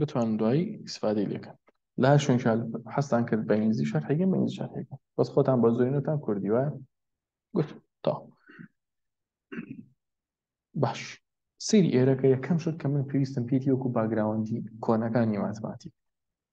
بتوانن دوایی ئیسفادەی لێکەن لە هەر شوێن شار حەستان کرد بە ئینگلیزی شار هەیگەن بە ئینگلیزی شار هەیگەن بەس خۆتان بە زۆرینەتان کوردی وایە گوت تا باش سری ئێرەکە یەکەم شت کە من پێویستم پێتی وەکو باگراوەندی کۆنەکانی ماتماتیک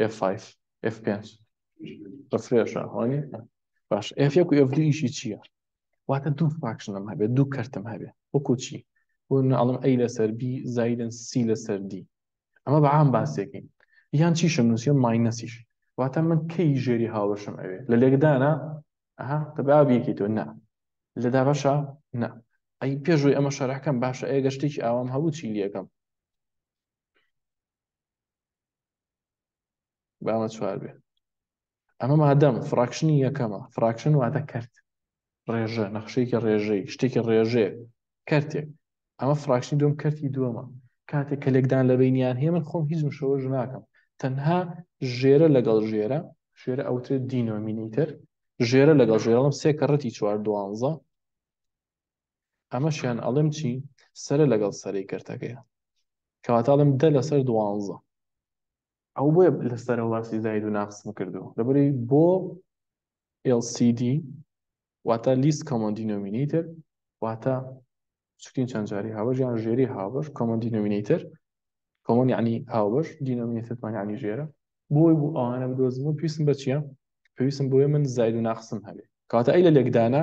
ئێف فایف ئێف پێنج ڕفرێشە هۆنی باش ئێف یەک و ئێف دوو ئیشی چییە واتە دوو فراکشنم هەبێت دوو کەرتم هەبێت وەکو چی بۆنە ئەڵم ئەی لەسەر بی زایدن سی لەسەر دی ئەمە بە عام باسێکین یان چیشم نووسە ماینەسیش واتە من کەی ژێری هاوەشم ئەوێ لە لێکدانە ئەها تەبابیەکی تۆ نا لە دابەشە نا ئەی پێشوی ئەمە شەرحکەم باشە ئێگە شتێکی ئاوام هەبوو چی لەکەم بامە چوار بێ ئەمە مادەم فراکشنی یەکەمە فراکشن واتە کەرت ڕێژە نەخشەیەکی ڕێژەی شتێکی ڕێژێ کەرتێک ئەمە فراکشنی دوم کەرتی دووەمە کاتێک کە لێکدان لە بینیان هەیە من خۆم هیچ مشەوەش ناکەم تەنها ژێرە لەگەڵ ژێرە ژێرە ئەوترێت دینۆمینیتر ژێرە لەگەڵ ژێرەڵم سێ کەڕەتی چوار دوانزە ئەمەشیان ئەڵێم چی سەرە لەگەڵ سەرەی کەرتەکەیە کەواتە ئەڵێم دە لەسەر دوانزە ئەو بۆیە لەسەر باسی زاید و ناقسم کردووە لەبەری بۆ LCD واتە لیست کۆمۆن دینۆمینیتر واتە سکین چەند جاری هاوەش یان ژێری هاوبەش کۆمۆن دینۆمینیتر کۆمۆن یعنی هاوبەش دینۆمینیترمان ینی ژێرە بۆی بۆ ئەوانە بدۆزمەوە پێویستم بە چییە پێویستم بۆیە من زاید و ناقسم هەبێ کەواتە ئەی لە لێکدانە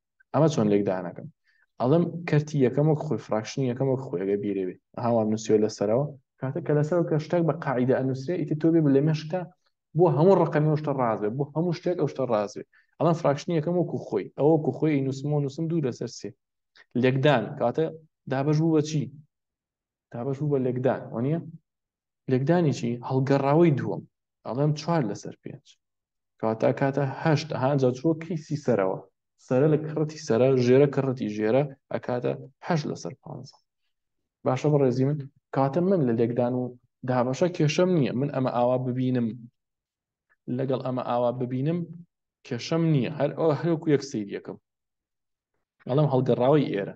ئەمە چۆن لێکدانەکەم ئەڵم کەرتی یەکەم وەک خۆی فراکشنی یەکەم وەک خۆیگە بیرێوێ هاوام نووسیۆ لەسەرەوە کاتە کە لەسەر کە شتێک بە قاعدە ئەنووسێ ئیتی تۆ بێ لە مێشکە بۆ هەموو ڕقەمی شتە ڕازێ بۆ هەموو شتێک ئەو شتە ڕازێ ئەڵم فراکشنی یەکەم وەکو خۆی ئەوە کو خۆی نووسمەوە نووسم دوو لەسەر سێ لێکدان کاتە دابش بوو بە چی دابەش بوو بە لێکدان وانە لێکدانی چی هەڵگەڕاوی دووەم ئەڵێم چوار لەسەر پێنج کاتا کاتە هەشت هاجا چووە کەیسی سەرەوە سرە لە کڕەتی سرە ژێرە کڕەتی ژێرە ئەکاتە هەش لەسەر پ باشە بە ڕێزی من کاتە من لە لێکدان و دابەشە کێشەم نییە من ئەمە ئاوا ببینم لەگەڵ ئەمە ئاوا ببینم کێشەم نییە هەر ئەو هەرکو یەک سیریەکەم ئەڵم هەڵگەڕاوی ئێرە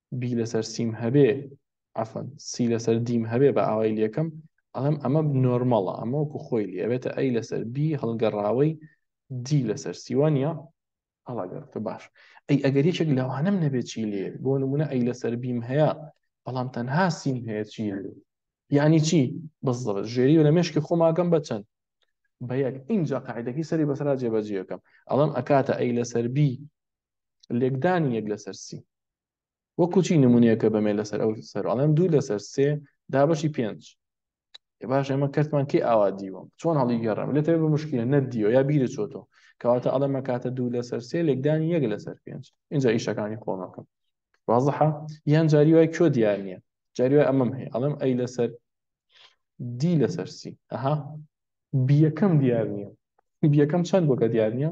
بی لەسەر سیم هەبێ عفن سی لەسەر دیم هەبێ بە ئاوای لەکەم ئەڵم ئەمە نۆرمەڵە ئەمە وەکو خۆی لێ ئەبێتە ئەی لەسەر بی هەڵگەڕاوەی دی لەسەر سیوانە هەڵاگەڕتە باش ئەی ئەگەر یەکێک لەوانم نەبێت چی لێ بۆ نمونە ئەی لەسەر بیم هەیە بەڵام تەنها سیم هەیە چی لێ یعنی چی بەزڵ ژێری و لە مشکی خۆماگەم بە چەند بە یەک اینجا قاعدەکەی سەری بەسرا جێبەجیەکەم ئەڵم ئەکاتە ئەی لەسەر بی لێکدانی یەک لەسەر سی وەکو چی نمونونەیەکە بەمێ لەسەر ئەو سەر ئەڵێم دوو لەسەر سێ دابەشی پێنج باش ئەمە کەرتمان کەی ئاوا دیوەم چۆن هەڵی گەڕم لێت بە مشکلە نەدیەوە یا بیرە چۆتۆ کەواتە ئەڵەمە کاتە دوو لەسەر سێ لێکدانی یەک لەسەر پێنج اینجا ئیشەکانی خۆمەکەم وازحە یان جاری وای کۆ دیار نییە جاری وای ئەمەم هەیە ئەڵم ئەی لەسەر دی لەسەر سی ئەها بیەکەم دیار نییە بیەکەم چەند بۆکە دیار نییە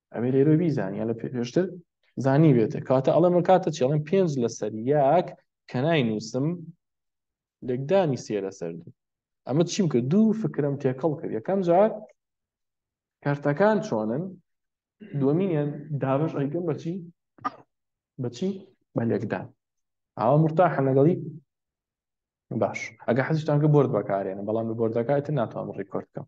ئەوێ لێرە بیزانانی یا لە پێشتر زانی بێتە کاتە ئەڵێ من کاتە چێڵم پێنج لەسەر یاک کە نای نووسم لێکدانی سێ لەسەر دوو ئەمە چیم کرد دوو فکرم تێکەڵ کرد یەکەم جار کارتەکان چۆنن دومینیان دابش ئەیکەم بەچی بەچی بە لێکدان ئاوا مرتاحە لەگەڵی باش ئەگە حەزیشتانکە بۆرد بەکارێنە بەڵام بە بۆردەکایتە ناتوانم ڕیکۆرد بکەم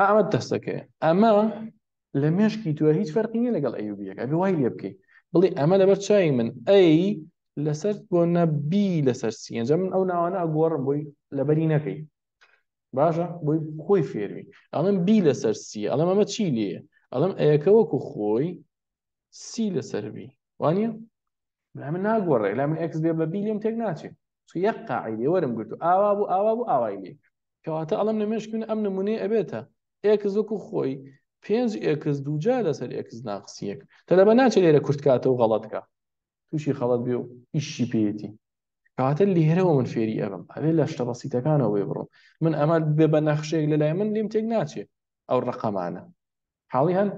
ئەمە دەستەکەیە ئەمە لە مێشکی توە هیچ فەرقی نیە لەگەڵ ئەیوبیەکە ئەبێ وای لێ بکەیت بڵێ ئەمە لەبەر چای من ئەی لەسەر بۆ نەبی لەسەر سیەنجە من ئەو ناوانە ئەگۆڕم بۆی لەبەری نەکەی باشە بۆی خۆی فێروی ئەڵم بی لەسەر سی ئەڵم ئەمە چی لێ ئەڵم ئەیەکەوەکو خۆی سی لەسەر بی وانە لای من ناگۆڕێ لای من ئەکس بێ بە بیلیم تێک ناچێ یەک قاعدی وەرم گرت و ئاوا بوو ئاوا بوو ئاوای لێ کەواتە ئەڵم لە مێشکن ئەم نمونێ ئەبێتە ئێکس وەکو خۆی پێنج ئێکس دووجا لەسەر ئێکس ناقسیەک تەلەبە ناچێت لێرە کورتکاتە و غەڵەتکە تووشی خەڵەت بێ و ئیشی پێێتی کەواتە لێرەوە من فێری ئەبم ئەوێ لە شتە بەسیتەکانەوە بێ بڕۆ من ئەمە بێ بە نەخشێک لە لای من لیم تێک ناچێت ئەو ڕقەمانە حاڵی هەن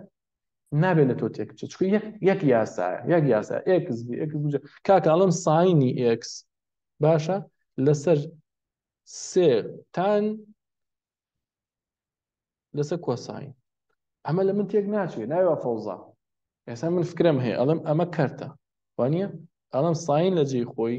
نابێت لە تۆ تێک بچێت چکە یەک یاسایە یەک یاسا ئێکس ئێکس بجە کاکڵم ساینی ئێکس باشە لەسەر سێ تان لەسەر کۆساین ئەمە لە من تێک ناچێت ناوە فەوزا ئێستا من فکرم هەیە ئەڵم ئەمە کەرتە وانە ئەڵم ساین لە جێی خۆی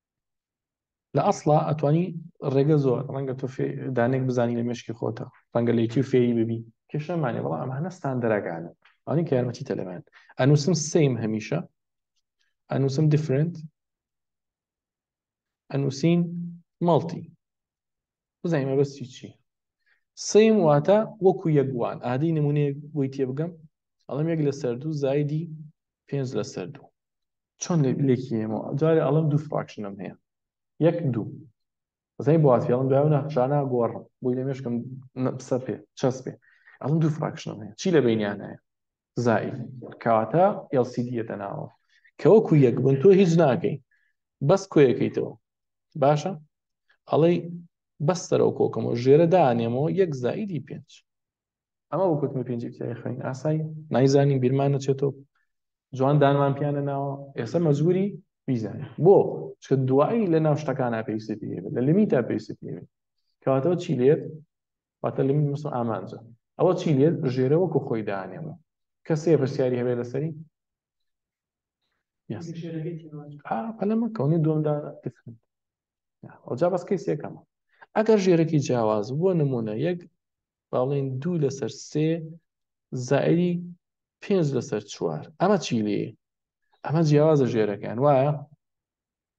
لە ئەسڵا ئەتوانی ڕێگە زۆر ڕەنگە تۆ دانێک بزانی لە مشکی خۆتە ڕەنگە لە یوتیوب فێری ببی کێشەمانێ بەڵام ئەمانە ستاندەرەکانە ئەوانەی کە یارمەتیتە لەمەیان ئەنووسم سیم هەمیشە ئەنووسم دیفرنت ئەنووسین مەڵتی بزانین مەبەستی چی سیم واتە وەکو یەکوان ئادی نمونەیەک بۆی تێبگەم ئەڵم یەک لەسەر دوو زایدی پێنج لەسەر دوو چۆن لێکی ئێمە جارێ ئەڵم دوو فراکشنم هەیە یەک دوو بزانین بۆاتی ئەڵم دوای نەخشانە گۆڕم بۆی لە مێشکم سەر پێ چەس پێ ئەڵم دوو فراکشنم هەیە چی لە بینیان هەیە زائید کەواتە ئێڵ سی دی یەتە ناوە کە وەکو یەک بن تۆ هیچ ناکەی بەس کۆیەکەیتەوە باشە ئەڵەی بەس سەرەوە کۆکەمەوە ژێرە دانێمەوە یەک زائیدی پێنج ئەمە بۆ کوتمە پێنج ابتدایی خوێن ئاسایی نایزانین بیرمان نەچێتەوە جوان دانمان پیانە ناوە ئێستا مەجبوری بیزانین بۆ چ دوایی لە ناو شتەکانە پێویستی پێ لە لمیتا پێویستی پێ کەواتەوە چی لێت واتە لیمیت مەبەستم ئامانجە ئەوە چی لێت ژێرە وەکو خۆی دانێمە کەسێ پرسیاری هەبێت لەسەری پەلەمە کەونی دومدا تفن ئەوجا بەس کەی سێکەمە ئەگەر ژێرەکی جیاواز بۆ نمونە یەک باڵێن دوو لەسەر سێ زائری پێنج لەسەر چوار ئەمە چی لێ ئەمە جیاوازە ژێرەکەیان وایە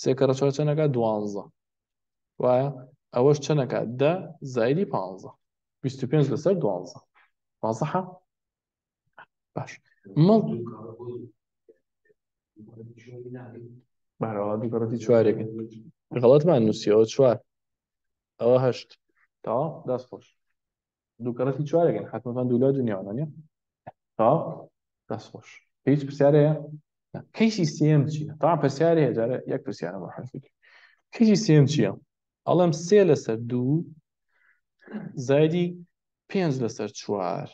سێ کەڕە چوار چەنەکە دوانزە وایە ئەوەش چەنەکە دە زایری پانزە بیست و پێنج لەسەر دوانزە وازەحە باش مڵ بارەوە دوو کەڕەتی چوارێکن غەڵەتمان نووسیەوە چوار ئەوە هەشت تاوا دەست خۆش دوو کەڕەتی چوارەکەن حتممەتان دوولا دنیاوانە تا دەست خۆش هیچ پرسیارەیە کەیسی سم چیە تا پرسیارە هێجارە یەک پرسیارە بە حەفی کەیسی سم چییە ئەڵم سێ لەسەر دوو زایدی پێنج لەسەر چوار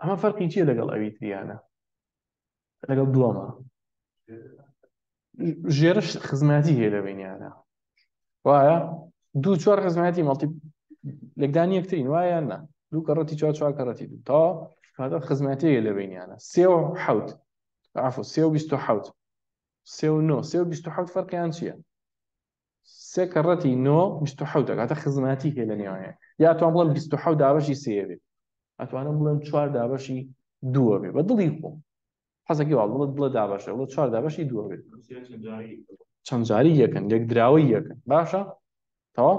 ئەمە فەرقی چیە لەگەڵ ئەوی تریانە لەگەڵ دووەمە ژێرش خزمەتی هەیە لە بینیانە وایە دوو چوار خزمەتی مەڵتی لەگدانی یەکترین وایە نا دوو کەڕەتی چوار چوار کەڕەتی دوو تا کاتە خزمەتی هەیە لە بینیانە سێ و حوت عفو سێ و بیست و حوت سێ و نۆ سێ و بیست و حوت فەرقیان چییە سێ کەڕەتی نۆ بیست و حەوت ئەکاتە خزماتی هەیە لە نێوانیان یا توان بڵێم بیست و حەوت دابەشی سێ بێ ئەتوانم بڵێم چوار دابەشی دووە بێ بە دڵی خۆم حەزەکی وا بڵێ بڵێ دابەشە بڵێ چوار دابەشی دووە بێ چەند جاری یەکەن لێکدراوەی یەکەن باشە تەواو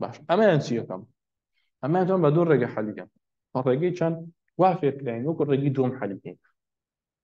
باش ئەمەیان چی یەکەم ئەمەیان توان بە دوو ڕێگە حەلیکەم ڕێگەی چەند وا فێرکراین وەکو ڕێگی دووەم حەلیکەین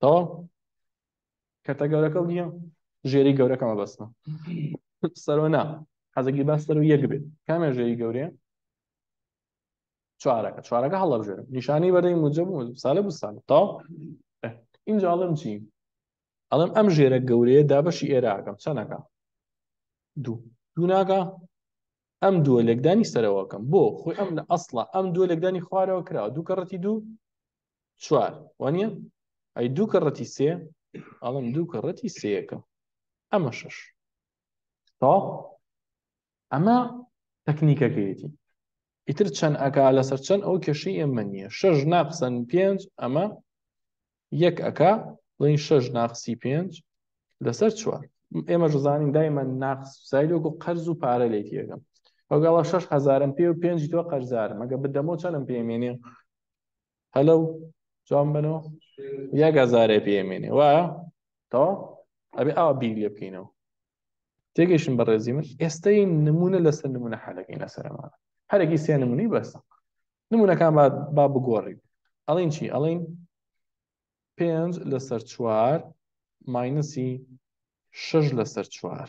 تەواو کەرتە گەورەکە و نییە ژێری گەورەکەمە بەستە سەرۆ نا حەزەکی باس سەر و یەک بێت کامێ ژێری گەورەیە چوارەکە چوارەکە هەڵەبژێن نیشانی بەردەی موجە بوو سالە بوو سالە تاو اینجا ئەڵم چی ئەڵم ئەم ژێرە گەورەیە دابەشی ئێراکەم چەنەکە دوو دوو ناگا ئەم دووە لێکدانی سەرەوەکەم بۆ خۆی ئەم لە ئەسڵە ئەم دووە لێکدانی خوارەوە کراوە دوو کەڕەتی دوو چوار وانە ئەی دوو کەڕەتی سێ ئەڵم دوو کەڕەتی سەکە ئەمە شش تا ئەمە تەکنیکەکەیەتی ئیتر چەند ئەکا لەسەر چەند ئەو کێشی ئێمە نییە شش ناقسەن پێنج ئەمە یەک ئەکا بڵین شش ناقسی پێنج لەسەر چوار ئێمە ژزانین دایمە ناقس سایلۆک و قەرز و پارە لێتیەکەم ئەوگەڵە 6هزارم پێ و پێنج تۆ قەرزارم ئەگە بدەمەوە چەندم پێمێنێ هەلو جوان بنەوە یەک هەزارێ پێمێنێ وایە تەوا ئەبێ ئاوا بیر لێ بکەینەوە تێگەشتن بە ڕێزی من ئێستای نمونە لەسەر نمونە حەلەکەی لەسەرمانە هەرەکی سێ نمونی بەسە نمونونەکان با بگۆڕی ئەڵین چی ئەڵین پێنج لەسەر چوار ماینسی شش لەسەر چوار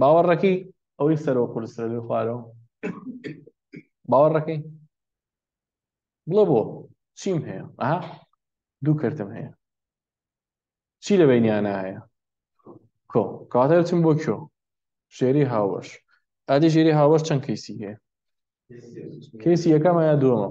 باوەڕەکەی ئەوەی سەرۆ قورسرە بێ خوارەوە باوەڕەکەی بڵە بۆ چیم هەیە ئەها دوو کردم هەیە چی لە بینیانە هەیە کۆ کاتە چم بۆ کۆ ژێری هاوەش ئادی ژێری هاوەش چەند کەیسی هەیە کەیسی یەکەمە یا دووەمە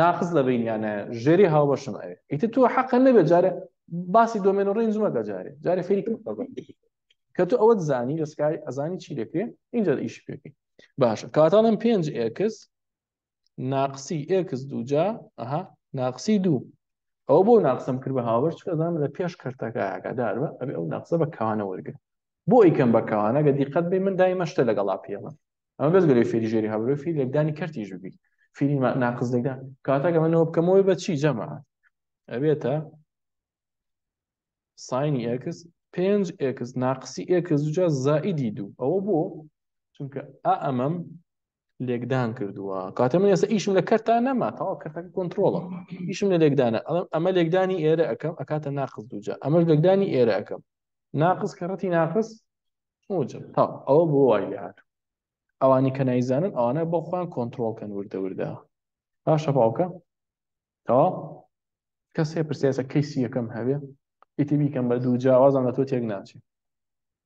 ناقس لە بەینیا نایە ژێری هاوبەشم ئەوێ ئیتر تۆ حەقە نەبێت جارێ باسی دۆمێن و ڕێنج مەکە جارێ جارێ فێری کە تۆ ئەوەت زانی دەستکاری ئەزانی چی دەکرێ اینجا ئیش پێکەی باشە کاتاڵم پێنج ئێکس ناقسی ئێکس دووجا ئەها ناقسی دوو ئەو بۆ ناقسم کرد بە هاوبەر چکەدام لە پێش کەرتەکە ئاگادار بە ئەبێ ئەو ناقسە بە کەوانە وەرگن بۆ ئیکەم بە کەوانەگە دیقەت بێ من دای مەشتە لەگەڵا پێڵم ئەمە بەس گەلێ فێری ژێری هەبرۆ فی لێکدانی کەرتیش ببی فیری ناقز لێکدا کاتەکە منەوە بکەمەوەی بە چی جەمە ئەبێتە ساینی ئێکس پێنج ئێکس ناقسی ئێکس جا زائیدی دوو ئەوە بۆ چونکە ئا ئەمەم لێکدان کردووە کاتە من ئێستا ئیشم لە کەرتا نەما تاوا کەرتەکە کۆنتترۆڵە ئیشم لە لێکدانە ئەمە لێکدانی ئێرە ئەەکەم ئەکاتە ناقز دووجا ئەمەش لێکدانی ئێرە ئەەکەم ناقز کەڕەتی ناقز موجب تا ئەوە بۆ وای لێهات ئەوانی کە نایزانن ئەوانە بۆ خۆیان کۆنتترۆڵ کەن وردە وردە باشە باوکە تەوا کەس هەیە پرسیاسە کەیسی یەکەم هەبێ ئیتی بیکەم بە دوو جیاوازان لە تۆ تێک ناچێ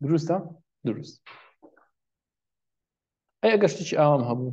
دروستە دروست ئەی ئەگە شتێکی ئاوام هەبوو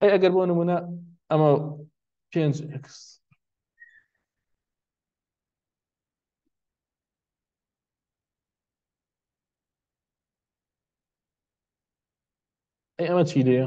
ئەی ئەگەر بۆ نمونە ئەمە پێنج ئەکس ئەی ئەمە چی لێە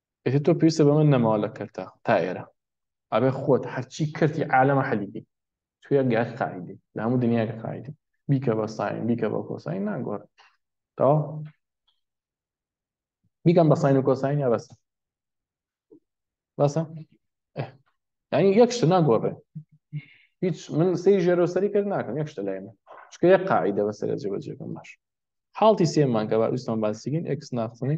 ئیتر تۆ پێویستە بە من نەماوە لە کەرتا تا ئێرە ئەبێ خۆت هەرچی کەرتی عالەمە حەلیبی توێ گاک قاعدی لە هەموو دنیاگە قاعدی بیکە بە ساین بیکە بە کۆساین ناگۆڕ تەواو بیکەم بە ساین و کۆساین یا بەسە بەسە یعنی یەک شتە ناگۆڕێ هیچ من سەی ژێرۆ سەری کرد ناکەم یەک شتە لای من چکە یە قاعدە بەسەر جێبەجێکەم باش حاڵی سێمان کە با ئوستان باسیگین ئەکس ناخنی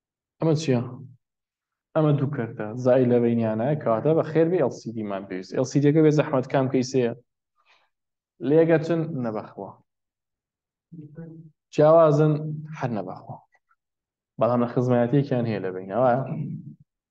ئەمە چیە؟ ئەمە دوو کەرتە زای لە بینیانە کەواتە بە خێربێ LCD مان پێویست LCDەکە بێ زەحمەت کام کەیسەیە لێگەچن نەبەخوا جیاوازن هەر نەبەخوا بەڵام لە خزمەتێکیان هەیە لە بینەوە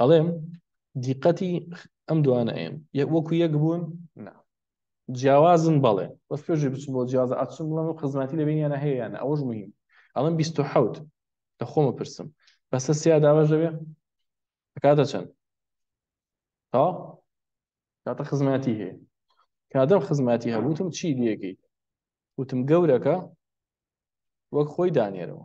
ئەڵێم دیقەتی ئەم دوانە ئێن وەکو یەک بوون نا جیاوازن بەڵێ بەس پێژی بچم بۆ جیازە ئاچم بڵم و خزمەتی لە بینیانە هەیەیانە ئەوەش مهم ئەڵم بیست و حەوت لە خۆمە پرسم بەسە سیا داواش دەبێ کاتە چەند تا کاتە خزمەتی هەیە کادەم خزمەتی هەبووتم چی لەکەی وتم گەورەکە وەک خۆی دانێرەوە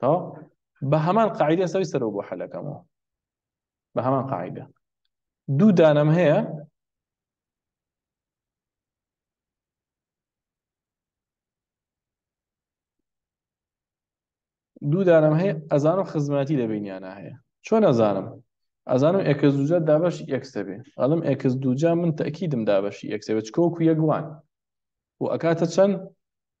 تەواو بە هەمان قاعدە سەوی سەرەوە بۆ حەلەکەمەوە بە هەمان قاعدە دوو دانەم هەیە دوو دانەم هەیە ئەزانم خزمەتی لە بینیانە هەیە چۆن ئەزانم ئەزانم ئێکس دوجا دابش ئێکس دەبێ ئەڵم ئێکس دوجا من تەکیدم دابشی ئێکسێ بە چکۆکو یەکوان و ئەکاتە چەند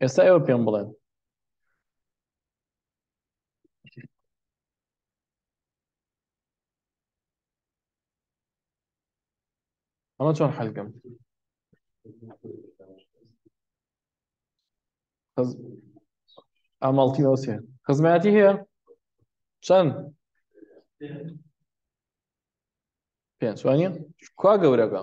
ئێستا ئێوە پێم بڵێن ئەمە چۆن حەلکەم ئاماڵتی ئەوسێ خزمەتی هەیە چەند پێنج وانە کوا گەورەکە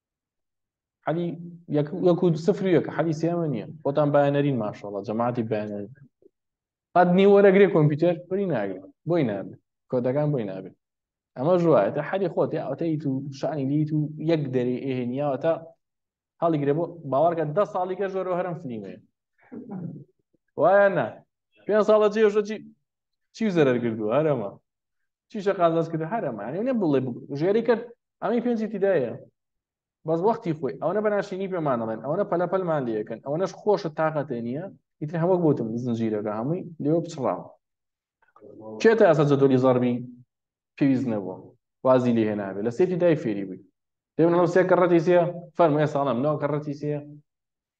حەلی یەکو سفر یەک حەلی سێمە نییە خۆتان بایەنەرین ماشەڵە جەماعتی بەیانەر قەت نی وەرەگرێ کۆمپیوتەر پری ناگرێت بۆی نابێت کۆدەکان بۆی نابێت ئەمە ژوایەتە حەلی خۆت ئەوتەی تو شانی لیت و یەک دەری ئێهێنیاوە تا هەڵیگرێ بۆ باوەڕکە دە ساڵیکە ژۆرەوە هەرم فلیمێ وایە نا پێ ساڵە جێژە چی زەرەر کردو هەرەمە چیشە قازاز کرد هەرەمانێ نە بڵێ ژێری کرد ئەمی پێنجی تیدایە بەس وەختی خۆی ئەوەنە بەناشینی پێمانەڵێن ئەوەنە پەلە پەلمان لەکەن ئەوەنەش خۆشە تااقەتێ نییە ئیتر هەموو بۆتم زنجیرەکە هەمووی لێوە بچڕاوە کێ تا ئەسە جەدۆلی زەربی پێویست نەبووە وازی لێ هێنابێت لە سێتی دای فێری بووی پێ منەڵ سێ کەڕەتی سێ فەرمێ ساڵم ناو کەڕەتی سێ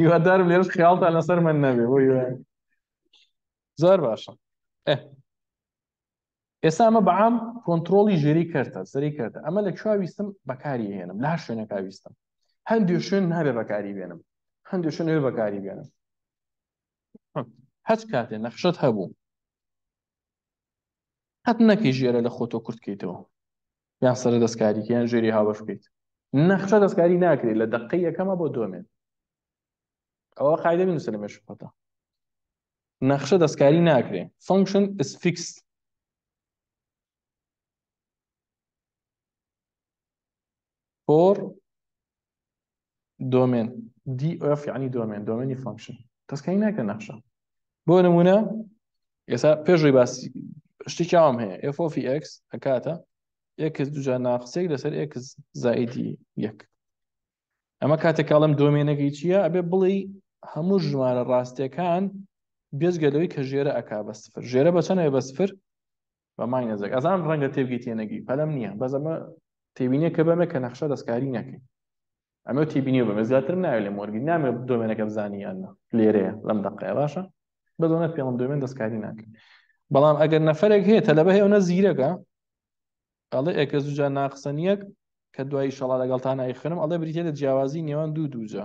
هیوادارم لێرەش خیاڵتان لەسەر من نەبێ بۆ هیوای زۆر باشە ئێ ئێستا ئەمە بەعام کۆنتترۆڵی ژێری کردە زەری کردە ئەمە لە چوا ویستم بەکاری هێنم لا شوێنەکە ویستم هەندێک شوێن نابێ بەکاری بێنم هەندێک شوێن نوێ بەکاری بێنم هەچ کاتێ نەخشت هەبوو قەت نەکەی ژێرە لە خۆتۆ کورتکەیتەوە یان سەرە دەستکاریکە یان ژێری هاوبەش بکەیت نەخشە دەستکاری ناکرێت لە دەقەی یەکەمە بۆ دومێن ئەوە قاعدە بنووسە لە مێشقەتە نەخشە دەستکاری ناکرێت فنکشن is fixed for دۆمێن دی ئۆف یعنی دۆمێن دۆمێنی فانکشن تەسکەی ناکە نەخشە بۆ نمونە ئێستا پێشوی باسی شتێکی ئەوم هەیە ئفۆفی X ئەکاتە ئێکس دوجا ناقسێک لەسەر ئێکس زائیدی یەک ئەمە کاتێکاڵم دۆمێنەکەی چییە ئەبێ بڵێ هەموو ژمارە ڕاستیەکان بێزگەلەوەی کە ژێرە ئەک بە سفر ژێرە بە چەنەوە بە سفر بە مای نەزەک ئەزان ڕەنگە تێبگەی تێنەگەی پەلەم نییە بەس ئەمە تێبینیە کە بەمە کە نەخشە دەستکاری نەکەین ئەمە تێبینی بەمە زیاترم ناوێت لە مۆرگی نامێ دۆمێنەکە بزانانی یاننا لێرەیە لەم دەقەیە باشە بەزۆنە پێڵم دۆمێن دەستکاری ناکەین بەڵام ئەگەر نەفرێک هەیە تەلەبە هەیە نە زیرەکە ئەڵێ ئێکە زوجان ناقسەنیەک کە دوای شەڵا لەگەڵتان ئایخنم ئەڵێ بریتە لە جیاوازی نێوان دوو دووجا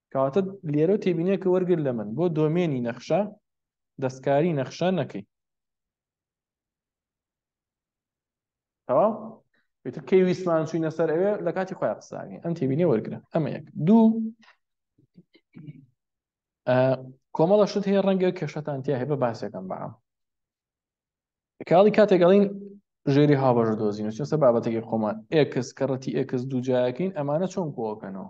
کەواتە لێرە تێبینێکە وەرگر لە من بۆ دۆمێنی نەخشە دەستکاری نەخشە نەکەی تەواو ئیتر کەی ویسمان چوینە سەر ئەوێ لە کاتی خۆیان قسانی ئەم تێبینێ وەرگرە ئەمە یەک دوو کۆمەڵە شت هەیە ڕەنگە کێشەتان تیا هەیە بە باسێکم بەام کاڵی کاتێک ئەڵین ژێری هاوبەژە دۆزین چونسە بابەتێکی خۆمان ئێکس کەڕەتی ئێکس دووجایەکەین ئەمانە چۆن کۆکەنەوە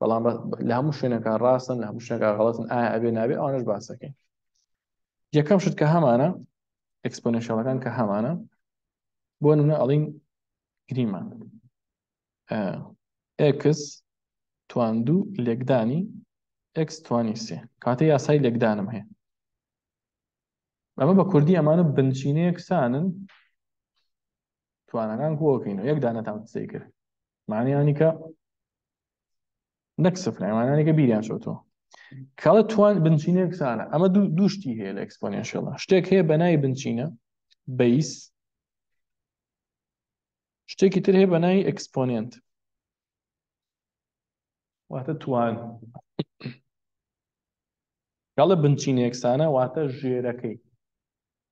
بەڵام لە هەموو شوێنەکە ڕاستن لە هەموو شوێنەکە غڵەتن ئایا ئەبێ نابێ ئەوانش باسەکەی یەکەم شت کە هەمانە ئەکسپۆنشەڵەکان کە هەمانە بۆ نمونە ئەڵین گریمان ئکس تواندوو لێکدانی ئکس توانی سێ کاتە یاسای لێکدانم هەیە ئەمە بە کوردی ئەمانە بنچینەیەکسانن توانەکان کۆکەین و یەک دانەتان قسەی کرد معنیانیکە نەک سفر ئەمانانێکە بیریان چۆتۆ کاڵە توان بنچینە کسانە ئەمە دوو دوشتی هەیە لە ئەکسپۆنیشەڵە شتێک هەیە بەنای بنچینە بەیس شتێکی تر هەیە بەنای ئەکسپۆننت واتە توان گەڵە بنچینێکسانە واتە ژێرەکەی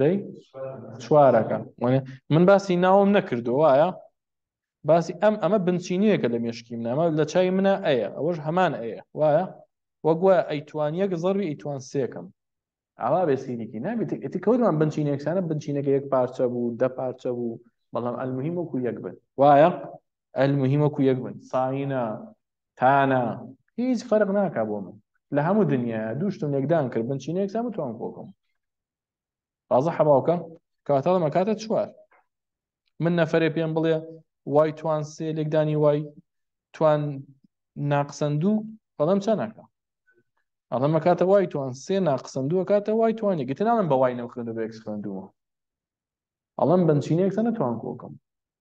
دەی چوارەکە من باسی ناوم نەکردو وایە باسی ئەم ئەمە بنچینەیەکە لە مێشکی منامە لە چای منە ئەیە ئەوەش هەمان ئەیە وایە وەگوە ئەیتوان یەک زەڕوی ئیتوان سێکم ئاوا بێ سیریکی نابێت ئەتی کەوتمان بنچینە یەکسانە بنچینەکە یەک پارچە بوو دە پارچە بوو بەڵام ئەلمهیم وەکو یەک بن وایە ئەلمهیم وەکو یەک بن ساینە تانە هیچ فەرق ناکا بۆ من لە هەموو دنیا دووشتم یەکدان کرد بنچینە یەکسان توان کۆکم ڕازە حەباوکە کاتە لەمە کاتە چوار من نەفرێ پێم بڵێ وای توان سێ لێکدانی وای توان ناقسەندوو بەڵم چە ناکە ئەڵەمە کاتە وای توان سێ ناقسەندووە کاتە وای توانانی گەتە ناڵم بە وای نەخند و بێکس خوێندووە ئەڵم بنچینەیەکتە نەتوان کۆکم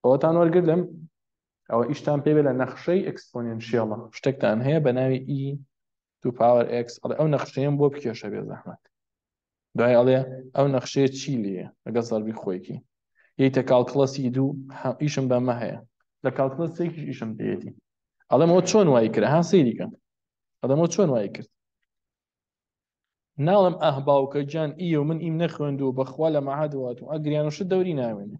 ئەوەتان وەرگر لەم ئەوە ئیشتان پێ لە نەخشەی ئەکسپۆنینشیڵە شتێکتان هەیە بە ناوی ئی تو پاوەر ئێکس ئەڵێ ئەو نەخشەیەم بۆ بکێشە بێ زەحمەت دوای ئەڵێ ئەو نەخشەیە چی لێە لەگەڵ زەربی خۆیکی یتە کاڵکڵەسی دوو ئیشم بەمە هەیە لە کاڵکڵەسێکیش ئیشم پێێتی ئەڵەمەوە چۆن وای کرا ها سەیریکەم ئەڵەمەوە چۆن وای کرد ناڵم ئەه باوکە گیان ئی و من ئیم نەخوێند و بەخوا لە مەعادوات و ئەگریان و شت دەوری ناوێنێ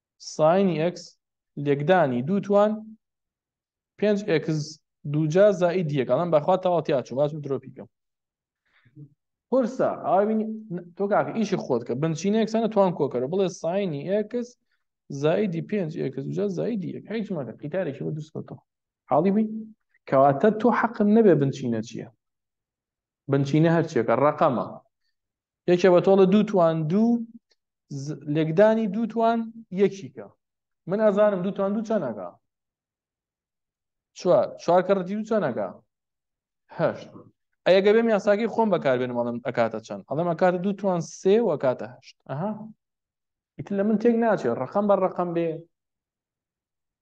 ساینی ئێکس لێکدانی دوو توان پێنج ئێکس دووجا زائید یەک ئەڵەن بەخوا تەواو تیا چوو باش درۆپی کەم قورسە ئاوی تۆ کاکە ئیشی خۆت کە بنچینەیەک سەنە توان کۆکەرە بڵێ ساینی ئێکس زایدی پێنج ئێکس دوجا زایدی یەک هیچ مەکە قیتارێکی بە دوستەوە حاڵی بی کەواتە تۆ حەقم نەبێ بنچینە چییە بنچینە هەرچیەکە ڕقەمە یەکێ بە تۆڵە دوو توان دوو لێکدانی دوو توان یەکیکە من ئەزانم دوو توان دوو چەنەکە چوار چوار کەڕەتی دوو چەنەکە هەشت ئەگە بێم یاساکەی خۆم بەکاربێنم ئەڵم ئەکاتە چەند ئەڵم ئەکاتە دوو توان سێ و ئەکاتە هەشت ئەها ئیتر لە من تێک ناچێت ڕقم بە ڕقم بێ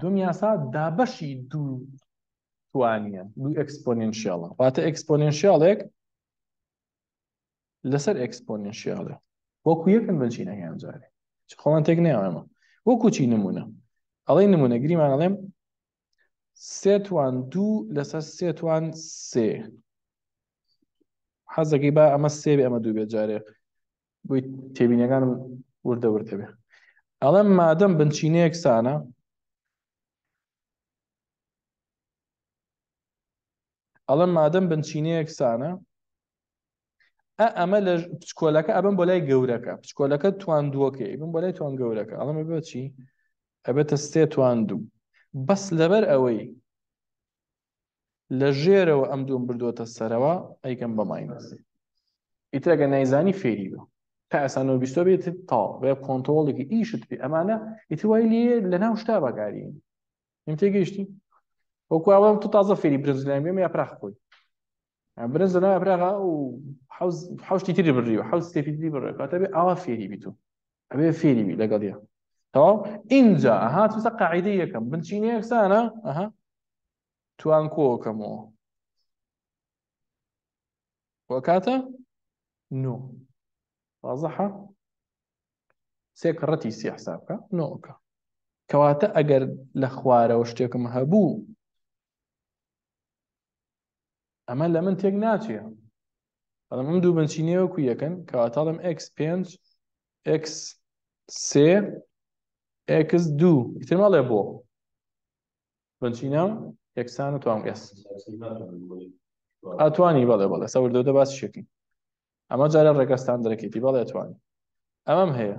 دوم یاسا دابەشی دوو توانیە دوو ئەکسپۆنینشیاڵە واتە ئەکسپۆنینشیاڵێک لەسەر ئەکسپۆنینشیاڵێ وەکو یەکن بنچینە هیان جارێ خۆڵان تێک ناوەمە وەکو چی نمونە ئەڵی نمونە گریمان ئەڵێم سێتوان دوو لەسەر سێتوان سێ حەزەکەی با ئەمە سێ ئەمە دوو بێ جارێ بۆی تێبینەکانم وردە وردە بێ ئەڵێم مادەم بنچینە یەکسانە ئەڵێم مادەم بنچینە یەکسانە ئە ئەمە لە پچکۆلەکە ئەبم بۆ لای گەورەکە پچکۆلەکە تواندووەکە ئیبم بۆ لای توان گەورەکە ئەڵمە بچی ئەبێتە سێ توان دوو بەس لەبەر ئەوەی لە ژێرەوە ئەم دووم بردووەتە سەرەوە ئەیکەم بە ماینەس ئیتر ئەگەر نایزانی فێری بە تا ئەسانەوە بیستۆ بێت تاڵ بێ کۆنتۆڵێکی ئیشت پێ ئەمانە ئیتر وای لێ لە ناو شتا بەکاری من تێگەیشتی وەکو ئەوەم تو تازە فێری برنجلان بێم یا پراخ خۆی برن زەنا براغا و حوشتی تری بڕی و حوز سێفی تری بڕێ کاتەبێ ئاوا فێری بیت و ئەبێ فێری بی لەگەڵ یە تەواو ئینجا ئەها توسە قاعدە یەکەم بنچینە یەکسانە ئەها توان کۆکەمەوە وەکاتە نۆ وازەحە سێ کڕەتی سی حساب بکە نۆکە کەواتە ئەگەر لە خوارەوە شتێکم هەبوو ئەمە لە من تێک ناچێ بەڵام ئەم دوو بنچینەیە وەکو یەکەن کەواتەڵم x پێنج x سێ x دوو ئیتر مەڵێ بۆ بنچینەم یەکسان و توام ئێس ئەتوانی بەڵێ بەڵێ سەوردەوتە باسی شەکەین ئەمە جارە ڕێگەستان دەرەکێتی بەڵێ ئەتوانی ئەمەم هەیە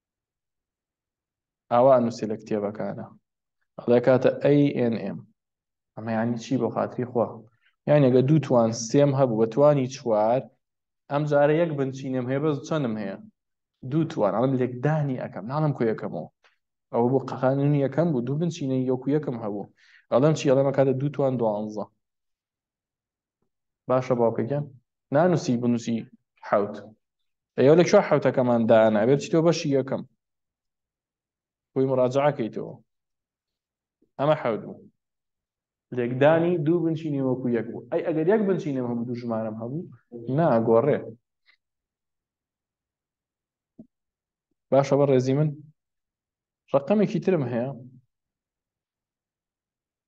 ئاوا ئەنووسێ لە کتێبەکانا ئەڵێ کاتە ANM ئەمە یانی چی بۆ خاتری خوا یان ئەگە دوو توان سێم هەبوو بە توانی چوار ئەم جارە یەک بنچینم هەیە بەس چەندم هەیە دوو توان ئەڵم لێکدانی ئەەکەم ناڵم کو یەکەمەوە ئەوە بۆ قەقانون یەکەم بوو دوو بنچینە یەکو یەکم هەبوو ئەڵم چی ئەڵێمە کاتە دوو توان دوانزە باشە باوکەگیان نانوسی بنووسی حوت ئەو لە کوێ حوتەکەمان دانا ئەبێت چیتۆ بەشی یەکەم بۆی مراجعکەیتەوە ئەمە حوت بوو لێکدانی دوو بنچینی وەکو یەک بوو ئەی ئەگەر یەک بنچینم هەبوو دوو ژمارەم هەبوو ناگۆڕێ باشە بە ڕێزی من ڕقەمێکی ترم هەیە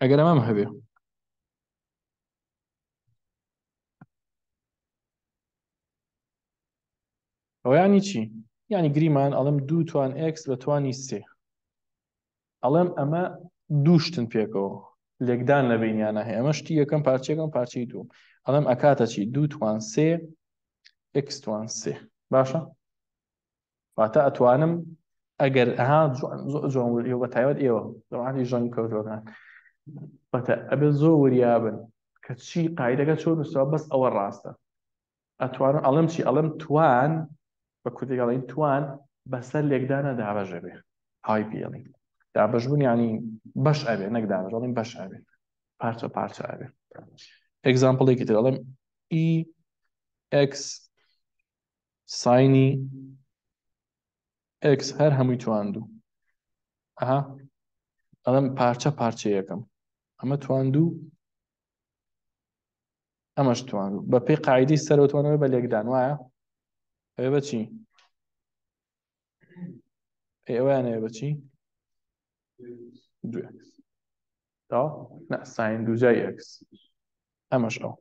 ئەگەر ئەمەم هەبێ ئەویانی چی یعنی گریمان ئەڵم دوو توان ئکس بە توانی سێ ئەڵێم ئەمە دوو شتن پێکەوە لێکدان لە بینیانە هەیە ئەمە شتی یەکەم پارچێکم پارچەی دووم ئەڵێم ئەکاتە چی دوو توان سێ ئەکسوان سێ باشە واتە ئەتوانم ئەگەر ئەها جۆن وریە بە تایبەت ئێوە دەوانی ژەنگ کەوتۆکان بەتە ئەبێت زۆر وریابن کە چی قاعدەکە چۆن نووسەوە بەس ئەوە ڕاستە ئەتوانم ئەڵێم چی ئەڵێم توان بە کوردی ئەڵێن توان بەسەر لێکدانە دابەشە بێ های بیڵی دابەشبوون ینی بەش ئەبێ نەک دابەژڵین بەش ئەبێ پارچە پارچە ئەبێ ئەگزامپڵێکی تر ئەڵێم ئی e ئەک ساینی ئەکس هەر هەمووی تواندوو ئەها ئەڵم پارچە پارچەیەکەم ئەمە تواندوو ئەمەش توان بە پێی قاعدی سەرەوەتوانەوە بە لێکدان وایە ئەوێ بەچی ئێوەیان ئەوێ بەچی دوێ تا نە ساین دوجای ئەکس ئەمەش ئەو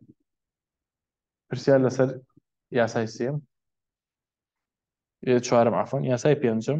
پرسیار لەسەر یاسای سێم چوارم عفۆن یاسای پێنجم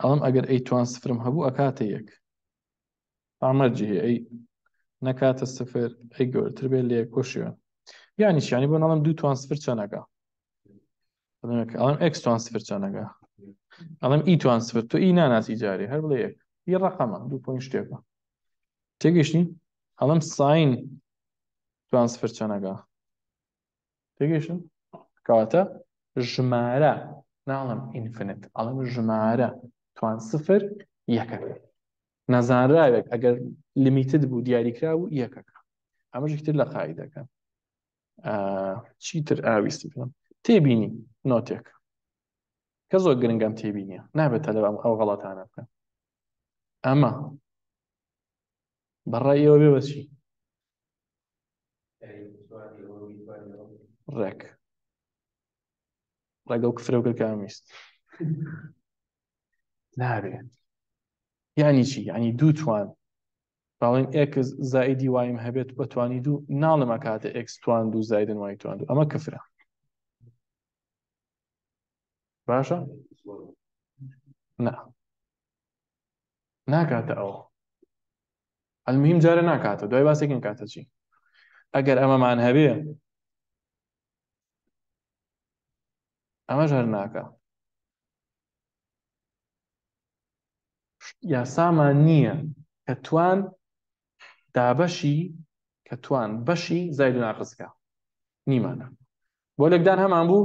ئەڵێم ئەگەر ئەیتوان سفرم هەبوو ئەکاتە یەک ئامەرجی هەیە ئەی نەکاتە سفر ئەی گەورەتر بێت لە یەک بۆ شوێن یانی چیانی بۆ ناڵم دوو توان سفر چەنەکە ئەڵم ئەکس توان سفر چەنەکە ئەڵم ئی توان سفر تۆ ئی ناناسی جارێ هەر بڵێ یەک ئی ڕقەمە دوو پۆین شتێکە تێگەشتین ئەڵم ساین توان سفر چەنەکە تێگەیشتن کەواتە ژمارە ناڵم ئینفنت ئەڵم ژمارە توان سفر یەکە نەزانراوێک ئەگەر لیمیتد بوو دیاریکرا بوو یەکەکە ئەمەش تر لە قاعدەکە چیتر ئاویستی بم تێبینی نۆتێک کە زۆر گرنگم تێبینە نابێت تەلەوە ئەو غەڵەتانە بکەن ئەمە بەڕای ئێوە بێ بەچی ڕێک ڕێگە و کفرە گرکان ویست نابێ یعنی چی یعنی دوو توان باڵێن ئێکس زایدی وایم هەبێت بەتوانی دوو ناڵمە کاتە ئێکس توان دوو زایدن وای توان دوو ئەمە کفرە باشە؟ نا ناکاتە ئەوە المهم جارە ناکاتە دوای باسێکن کاتە چی ئەگەر ئەمەمان هەبێ ئەمەش هەر ناکە یاسامان نییە کە توان دابەشی کە توان بەشی زای دوناقزکە نیمانە بۆ لەکدان هەمان بوو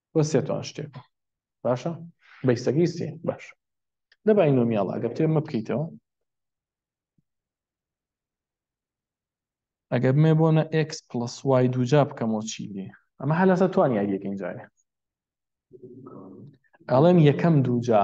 وە سێ تۆن شتێک باشە بەیسەکەی سێ باش لە بای نۆمیاڵە ئەگەر تێ مە بکەیتەوە ئەگەر مێ بۆ نە ئکس پلس وای دووجا بکەمەوە چی لێ ئەمە هە لەسە توان یاریەکەین جارێ ئەڵێم یەکەم دووجا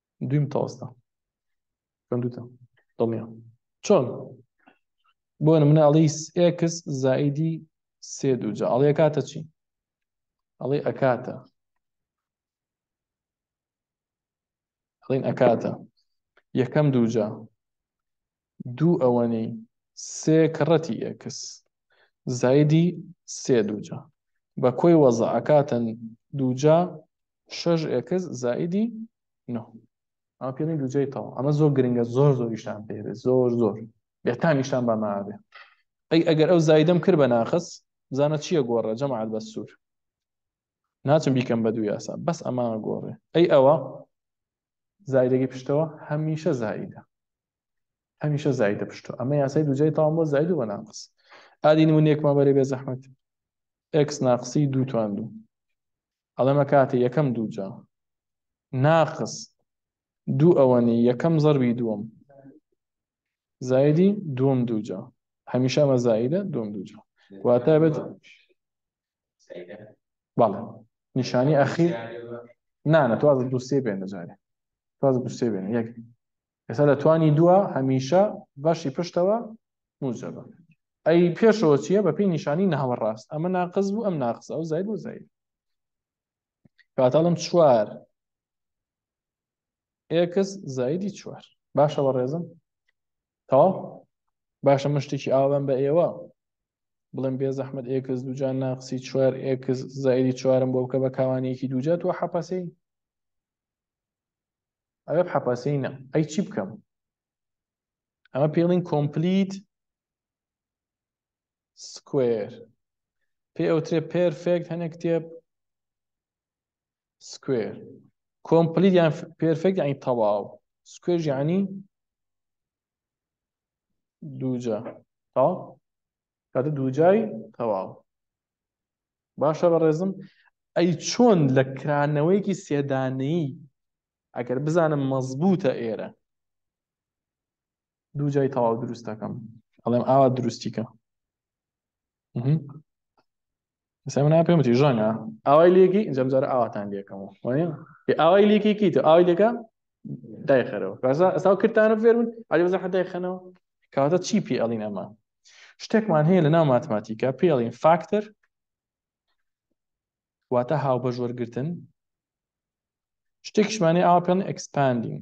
دویم تاستە خوێندوتە دڵنیا چۆن بۆ نمونە ئەڵی ئێکس زائیدی سێ دووجا ئەڵێ ئەکاتە چی ئەڵێ ئەکاتە ئەڵین ئەکاتە یەکەم دووجا دوو ئەوەنەی سێ کڕەتی ئێکس زایدی سێ دووجا بە کۆی وەزع ئەکاتە دووجا شەش ئێکس زایدی نۆ ئەمە پێڵی دووجای تەواو ئەمە زۆر گرنگە زۆر زۆر ئیشتان پێێ زۆر زۆر بێتان ئیشتان بە ماوێ ئەی ئەگەر ئەو زایدەم کرد بە ناخس بزانە چییە گۆڕە جەماعات بە سوور ناچم بیکەم بە دوو یاسا بەس ئەمە گۆڕێ ئەی ئەوە زایدەگەی پشتەوە هەمیشە زایدە هەمیشە زایدە پشتو ئەمە یاسای دوجای تاوان بۆ زاید و بە ناقص ئادی نمونەیەکمان بەرێ بێ زەحمەت ئێکس ناقسی دوو توان دوو ئەڵەمە کاتێ یەکەم دووجا ناقص دوو ئەوەنی یەکەم زەربی دووەم زایدی دووەم دووجا هەمیشە ئەمە زایدە دووەم دووجا واتە بێت بەڵێ نیشانی ئەخیر نانە تواز دوسێ بێنە جارێ تواز دوسێ بێنە یەک ئێستا لە توانی دووە هەمیشە بەشی پشتەوە موجەبە ئەی پێشەوە چییە بە پێی نیشانی ناوە ڕاست ئەمە ناقز بوو ئەم ناقز ئەو زای بۆ زای کاتاڵم چوار ئێکس زایدی چوار باشە بە ڕێزم تەواو باشە من شتێکی ئاوام بە ئێوە بڵێم بێ زەحمت ئێکس دوجان ناقسی چوار ئێکس زایدی چوارم بۆ بکە بە کاوانەیەکی دوجات وە حەپەسەی ئەرەب حەپەسینە ئەی چی بکەم ئەمە پێڵین کۆمپلیت سکوێر پێ ئەوترێ پێرفێکت هەنێ کتێب سکوێر کۆمپلیت یان پێرفێکت یانی تەواو سکوێر یانی دووجا تا کاتە دووجای تەواو باشە بە ڕێزم ئەی چۆن لە کرانەوەیەکی سێدانەی ئەگەر بزانم مەزبوتە ئێرە دوو جای تەواو دروستەکەم ئەڵێم ئاوا دروستیکە ئێستا من پێم وتی ژەنگە ئاوای لێکی ئینجام جارە ئاواتان لێکەمەوە وایە پێ ئاوای لێکێکی تۆ ئاوای لێکە دایخەرەوە ڕازا ئەستا کردتانە فێر بوون ئەلی بەزە حەدای خەنەوە کەواتە چی پێ ئەڵین ئەمە شتێکمان هەیە لە ناو ماتماتیکا پێ ئەڵین فاکتەر واتە هاو بەش وەرگتن شتێکشمانی ئاوا پێڵن ئەکسپاندین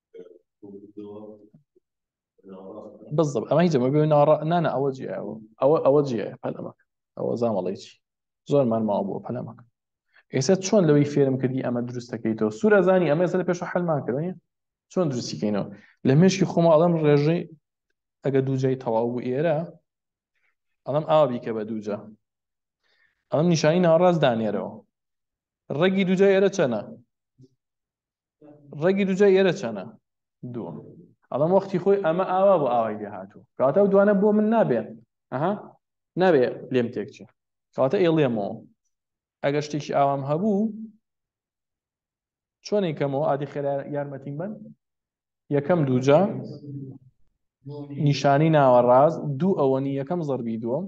بالضبط ئەمە هیچ ئەمە بێ ناڕە نانە ئەوە جیە ئەوە ئەوە جیە پەلەمەک ئەوە زامەڵی چی زۆرمان ماوە بووە پەلەمەک ئێستا چۆن لەوەی فێرم کردی ئەمە دروستەکەیتەوە سوورە زانی ئەمە ێستا لە پێش حلمان کردنی چۆن دروستیکەینەوە لە مشکی خۆمە ئەڵم ڕێژەی ئەگە دووجای تەواو بوو ئێرە ئەڵم ئاوا بیکە بە دووجا ئەم نیشانی ناڕاست دانێرەوە ڕێگی دووجا ئێرە چەنە ڕێگی دوجا ئێرە چەنە دووە ئەڵم وەختی خۆی ئەمە ئاوا بۆ ئاوای لێ هاتوو کاتە و دوانە بۆ من نابێت ئەها نابێ لێم تێکچێ کاتە ئێڵێمەوە ئەگەر شتێکی ئاوام هەبوو چۆنێک کەمەوە ئادی خێرا یارمەتیم بن یەکەم دووجا نیشانی ناوەڕاز دوو ئەوەنی یەکەم زەربی دووەم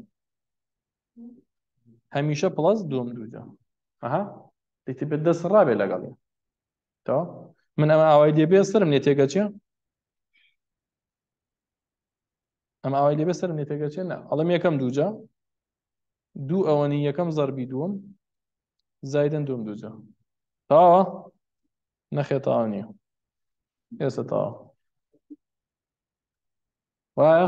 هەمیشە پڵەس دوم دوجا ئەها ئیتی بە دەست ڕابێ لەگەڵێ تەوە من ئەمە ئاوای دێ بێ سرم لێ تێگە چێ ئەم ئاوای لێ بێ سرم لێ تێگە چێ نە ئەڵم یەکەم دوجا دوو ئەوەنی یەکەم زەربی دووەم زایدن دوم دوجا تاوە نەخێتاوە نییە ئێستا تاوە وایە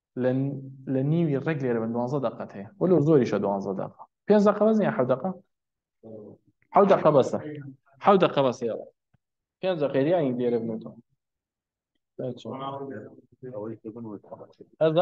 لە لە نیوی ڕێک لێرە بن دوانزە دەقەت هەیە وە لەو زۆریشە دوانزە دەقە پێنج دەقە بەس یان حەو دەقە حەو دەقە بەسە حەو دەقە بەسە یاڵە پێنج دەقێریانی لێرە بنێتەوە ئەزا